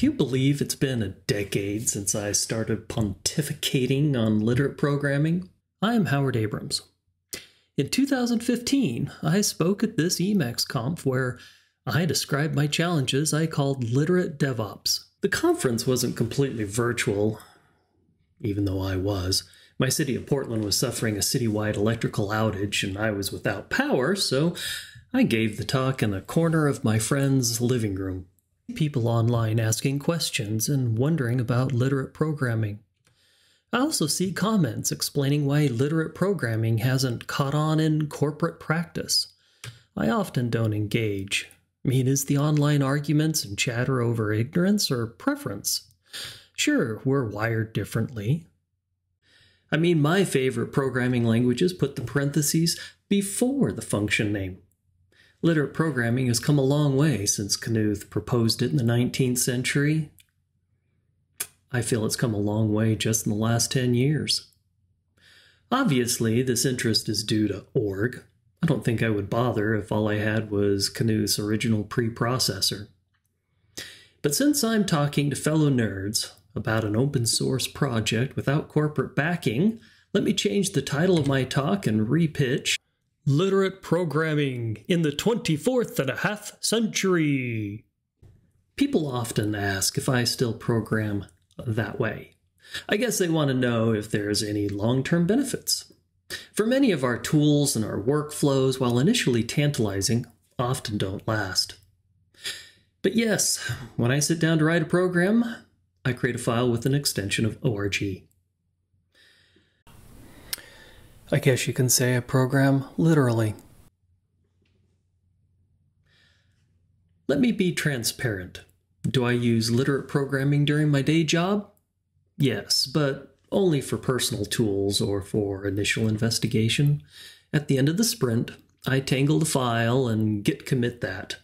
Can you believe it's been a decade since I started pontificating on literate programming? I am Howard Abrams. In 2015, I spoke at this Emacs conf where I described my challenges I called literate DevOps. The conference wasn't completely virtual, even though I was. My city of Portland was suffering a citywide electrical outage and I was without power, so I gave the talk in a corner of my friend's living room. People online asking questions and wondering about literate programming. I also see comments explaining why literate programming hasn't caught on in corporate practice. I often don't engage. I mean, is the online arguments and chatter over ignorance or preference? Sure, we're wired differently. I mean, my favorite programming languages put the parentheses before the function name. Literate programming has come a long way since Knuth proposed it in the 19th century. I feel it's come a long way just in the last 10 years. Obviously, this interest is due to org. I don't think I would bother if all I had was Knuth's original preprocessor. But since I'm talking to fellow nerds about an open source project without corporate backing, let me change the title of my talk and repitch Literate Programming in the 24th and a half century. People often ask if I still program that way. I guess they want to know if there's any long term benefits. For many of our tools and our workflows, while initially tantalizing, often don't last. But yes, when I sit down to write a program, I create a file with an extension of org. I guess you can say a program literally. Let me be transparent. Do I use literate programming during my day job? Yes, but only for personal tools or for initial investigation. At the end of the sprint, I tangle the file and git commit that.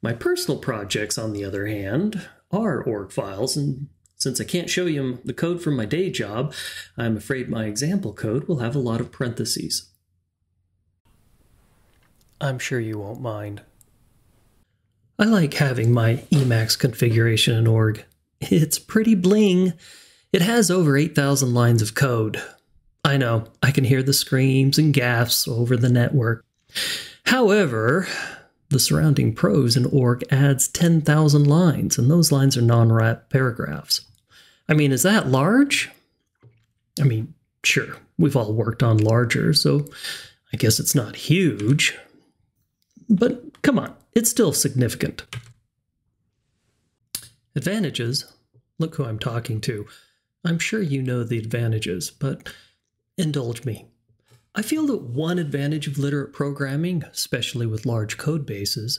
My personal projects, on the other hand, are org files and since I can't show you the code from my day job, I'm afraid my example code will have a lot of parentheses. I'm sure you won't mind. I like having my Emacs configuration in org. It's pretty bling. It has over 8,000 lines of code. I know, I can hear the screams and gaffs over the network. However, the surrounding prose in org adds 10,000 lines, and those lines are non wrap paragraphs. I mean, is that large? I mean, sure, we've all worked on larger, so I guess it's not huge. But come on, it's still significant. Advantages. Look who I'm talking to. I'm sure you know the advantages, but indulge me. I feel that one advantage of literate programming, especially with large code bases,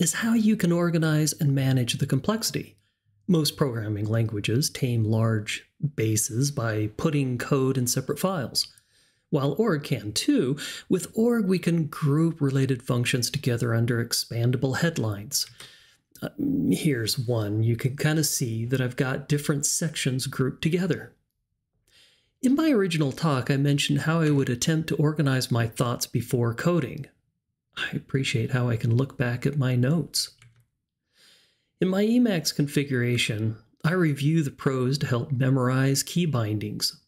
is how you can organize and manage the complexity. Most programming languages tame large bases by putting code in separate files. While org can too, with org we can group related functions together under expandable headlines. Uh, here's one. You can kind of see that I've got different sections grouped together. In my original talk, I mentioned how I would attempt to organize my thoughts before coding. I appreciate how I can look back at my notes. In my Emacs configuration, I review the prose to help memorize key bindings.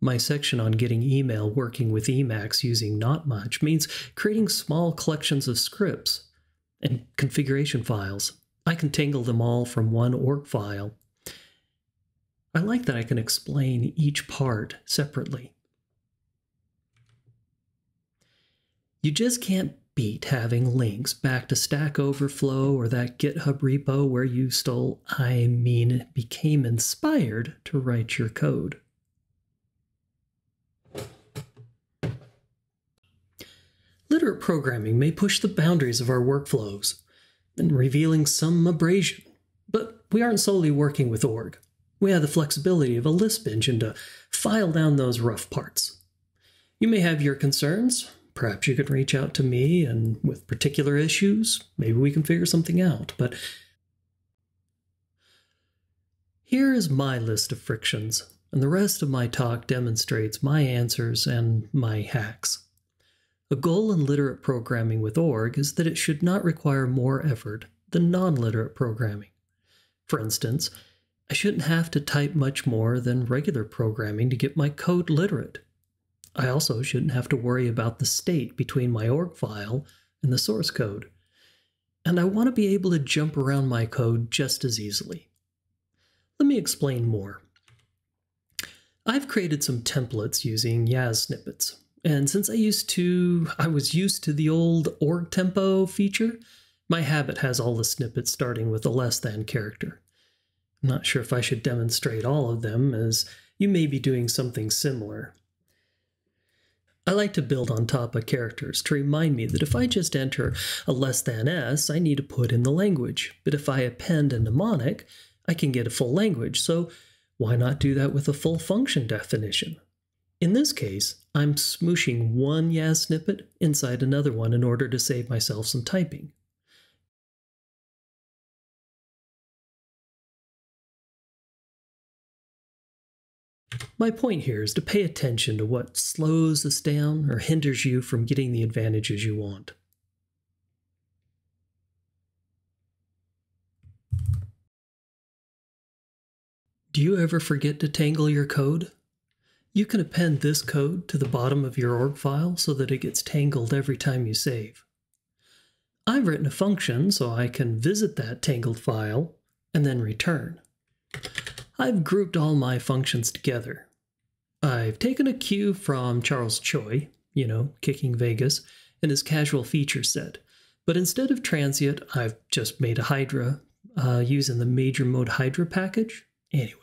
My section on getting email working with Emacs using notmuch means creating small collections of scripts and configuration files. I can tangle them all from one org file. I like that I can explain each part separately. You just can't beat having links back to Stack Overflow or that GitHub repo where you stole, I mean, became inspired to write your code. Literate programming may push the boundaries of our workflows and revealing some abrasion, but we aren't solely working with org. We have the flexibility of a Lisp engine to file down those rough parts. You may have your concerns, perhaps you could reach out to me and with particular issues, maybe we can figure something out. But here is my list of frictions, and the rest of my talk demonstrates my answers and my hacks. A goal in literate programming with org is that it should not require more effort than non literate programming. For instance, I shouldn't have to type much more than regular programming to get my code literate. I also shouldn't have to worry about the state between my org file and the source code. And I want to be able to jump around my code just as easily. Let me explain more. I've created some templates using YASnippets. And since I used to I was used to the old org tempo feature, my habit has all the snippets starting with a less than character. I'm not sure if I should demonstrate all of them as you may be doing something similar. I like to build on top of characters to remind me that if I just enter a less than s, I need to put in the language. But if I append a mnemonic, I can get a full language. So why not do that with a full function definition? In this case, I'm smooshing one YASnippet inside another one in order to save myself some typing. My point here is to pay attention to what slows us down or hinders you from getting the advantages you want. Do you ever forget to tangle your code? You can append this code to the bottom of your org file so that it gets tangled every time you save. I've written a function so I can visit that tangled file and then return. I've grouped all my functions together. I've taken a cue from Charles Choi, you know, Kicking Vegas, and his casual feature set, but instead of transient, I've just made a Hydra uh, using the major mode Hydra package. Anyway,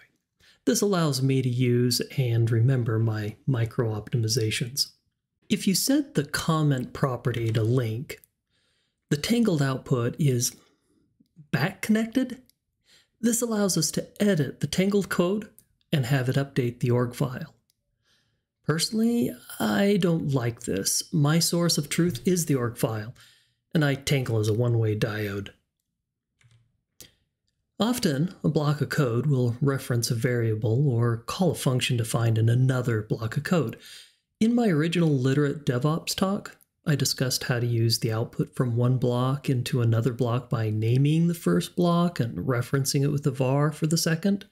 this allows me to use and remember my micro optimizations. If you set the comment property to link, the tangled output is back connected. This allows us to edit the tangled code and have it update the org file. Personally, I don't like this. My source of truth is the org file, and I tangle as a one-way diode. Often, a block of code will reference a variable or call a function defined in another block of code. In my original Literate DevOps talk, I discussed how to use the output from one block into another block by naming the first block and referencing it with a var for the second.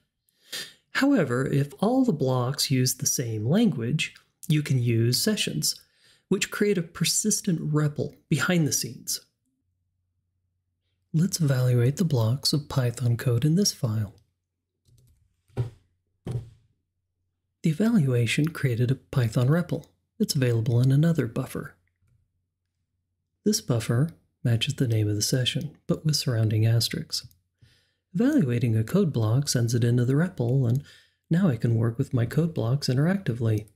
However, if all the blocks use the same language, you can use sessions, which create a persistent REPL behind the scenes. Let's evaluate the blocks of Python code in this file. The evaluation created a Python REPL. It's available in another buffer. This buffer matches the name of the session, but with surrounding asterisks. Evaluating a code block sends it into the REPL, and now I can work with my code blocks interactively.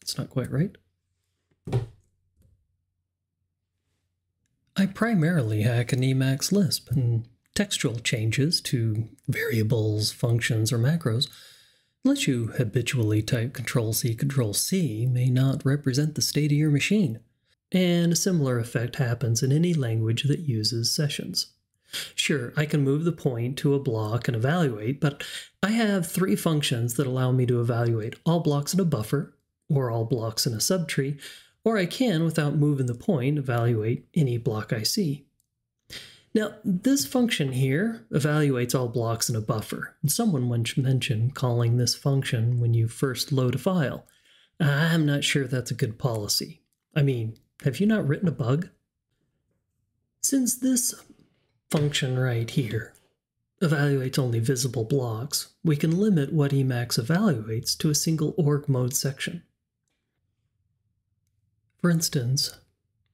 That's not quite right. I primarily hack an Emacs Lisp, and textual changes to variables, functions, or macros, unless you habitually type Control-C, Control-C, may not represent the state of your machine. And a similar effect happens in any language that uses sessions. Sure, I can move the point to a block and evaluate, but I have three functions that allow me to evaluate all blocks in a buffer, or all blocks in a subtree, or I can, without moving the point, evaluate any block I see. Now, this function here evaluates all blocks in a buffer. And someone once mentioned calling this function when you first load a file. I'm not sure that's a good policy. I mean, have you not written a bug? Since this function right here evaluates only visible blocks, we can limit what Emacs evaluates to a single org mode section. For instance,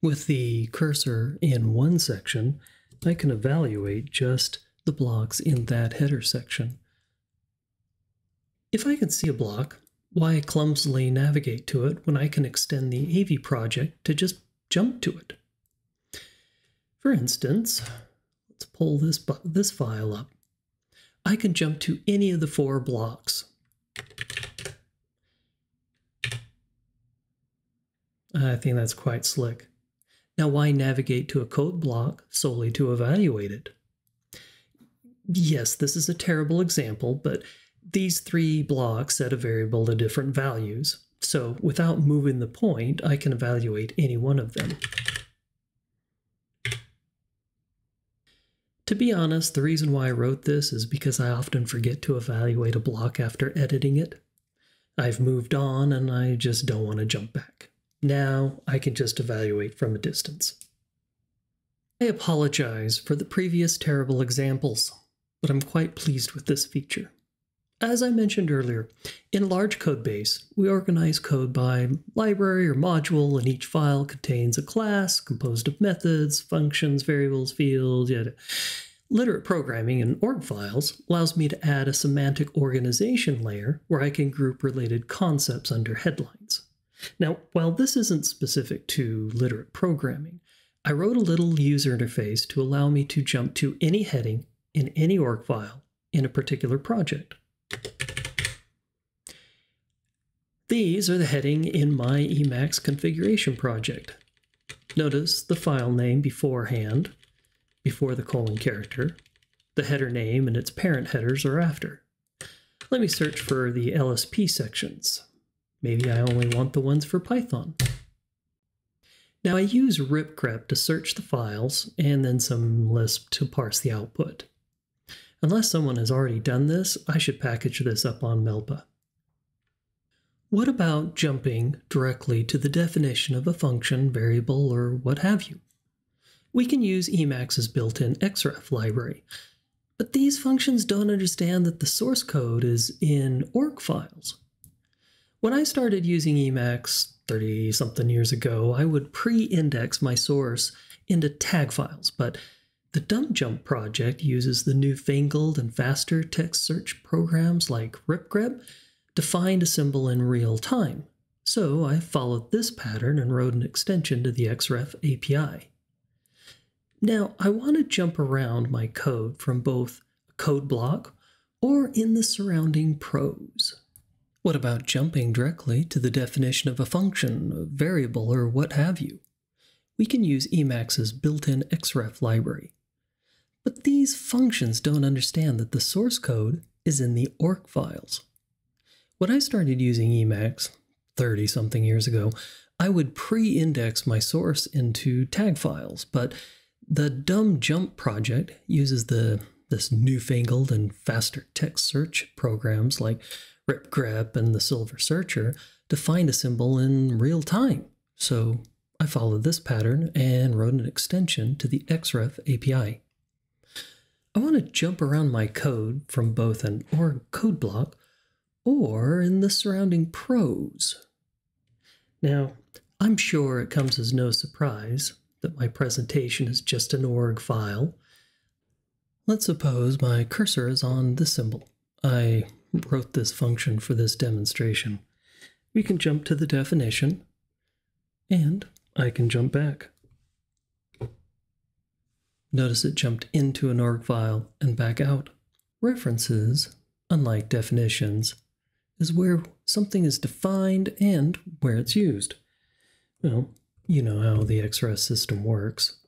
with the cursor in one section, I can evaluate just the blocks in that header section. If I can see a block, why clumsily navigate to it when I can extend the Avy project to just jump to it? For instance, let's pull this, this file up. I can jump to any of the four blocks. I think that's quite slick. Now, why navigate to a code block solely to evaluate it? Yes, this is a terrible example, but these three blocks set a variable to different values. So without moving the point, I can evaluate any one of them. To be honest, the reason why I wrote this is because I often forget to evaluate a block after editing it. I've moved on and I just don't want to jump back. Now I can just evaluate from a distance. I apologize for the previous terrible examples, but I'm quite pleased with this feature. As I mentioned earlier, in a large code base, we organize code by library or module, and each file contains a class composed of methods, functions, variables, fields, yada. Literate programming in org files allows me to add a semantic organization layer where I can group related concepts under headlines. Now, while this isn't specific to literate programming, I wrote a little user interface to allow me to jump to any heading in any org file in a particular project. These are the heading in my Emacs configuration project. Notice the file name beforehand, before the colon character. The header name and its parent headers are after. Let me search for the LSP sections. Maybe I only want the ones for Python. Now I use ripgrep to search the files and then some Lisp to parse the output. Unless someone has already done this, I should package this up on Melpa. What about jumping directly to the definition of a function, variable, or what have you? We can use Emacs's built-in xref library, but these functions don't understand that the source code is in org files. When I started using Emacs 30 something years ago, I would pre index my source into tag files, but the Dumb Jump project uses the newfangled and faster text search programs like ripgrep to find a symbol in real time. So I followed this pattern and wrote an extension to the XREF API. Now I want to jump around my code from both a code block or in the surrounding prose. What about jumping directly to the definition of a function, a variable, or what have you? We can use Emacs's built-in XREF library. But these functions don't understand that the source code is in the org files. When I started using Emacs 30 something years ago, I would pre index my source into tag files, but the Dumb Jump project uses the this newfangled and faster text search programs like ripgrep and the Silver Searcher to find a symbol in real time. So I followed this pattern and wrote an extension to the XREF API. I want to jump around my code from both an org code block or in the surrounding prose. Now, I'm sure it comes as no surprise that my presentation is just an org file. Let's suppose my cursor is on this symbol. I wrote this function for this demonstration. We can jump to the definition, and I can jump back. Notice it jumped into an org file and back out. References, unlike definitions, is where something is defined and where it's used. Well, you know how the XREF system works.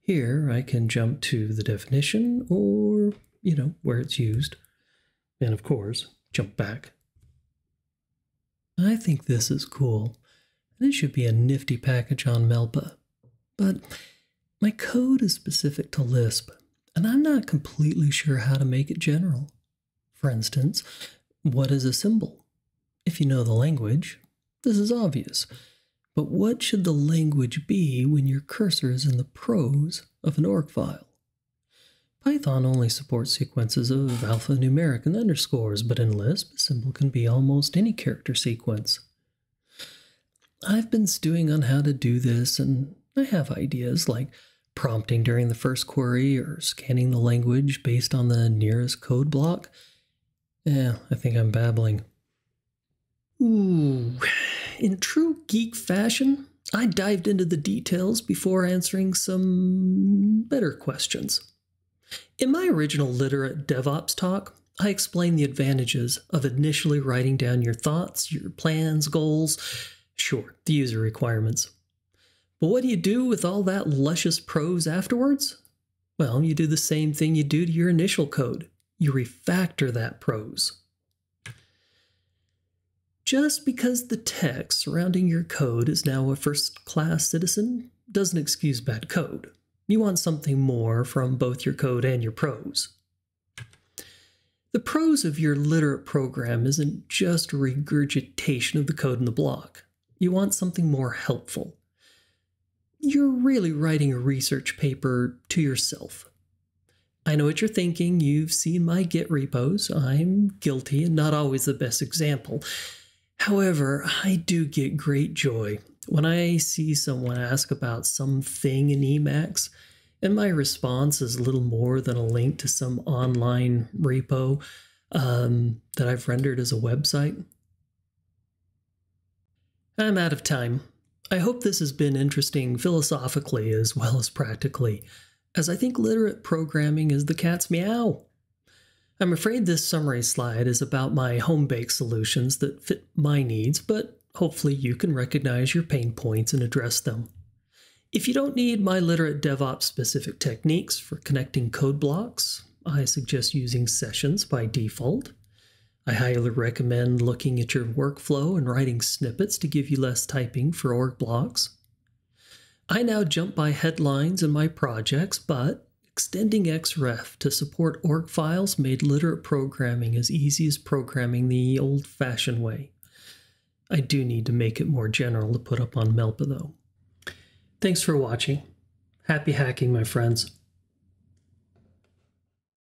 Here I can jump to the definition or, you know, where it's used. And of course, jump back. I think this is cool. It should be a nifty package on Melpa. But my code is specific to Lisp, and I'm not completely sure how to make it general. For instance, what is a symbol? If you know the language, this is obvious. But what should the language be when your cursor is in the prose of an org file? Python only supports sequences of alphanumeric and underscores, but in Lisp, a symbol can be almost any character sequence. I've been stewing on how to do this, and I have ideas like prompting during the first query or scanning the language based on the nearest code block. Yeah, I think I'm babbling. Ooh, in true geek fashion, I dived into the details before answering some better questions. In my original literate DevOps talk, I explained the advantages of initially writing down your thoughts, your plans, goals, sure, the user requirements. But what do you do with all that luscious prose afterwards? Well, you do the same thing you do to your initial code. You refactor that prose. Just because the text surrounding your code is now a first class citizen doesn't excuse bad code. You want something more from both your code and your prose. The prose of your literate program isn't just a regurgitation of the code in the block. You want something more helpful. You're really writing a research paper to yourself. I know what you're thinking. You've seen my Git repos. I'm guilty and not always the best example. However, I do get great joy when I see someone ask about something in Emacs, and my response is little more than a link to some online repo um, that I've rendered as a website. I'm out of time. I hope this has been interesting philosophically as well as practically, as I think literate programming is the cat's meow. I'm afraid this summary slide is about my home baked solutions that fit my needs, but hopefully you can recognize your pain points and address them. If you don't need my literate DevOps specific techniques for connecting code blocks, I suggest using sessions by default. I highly recommend looking at your workflow and writing snippets to give you less typing for org blocks. I now jump by headlines in my projects, but Extending Xref to support org files made literate programming as easy as programming the old fashioned way. I do need to make it more general to put up on Melpa though. Thanks for watching. Happy hacking, my friends.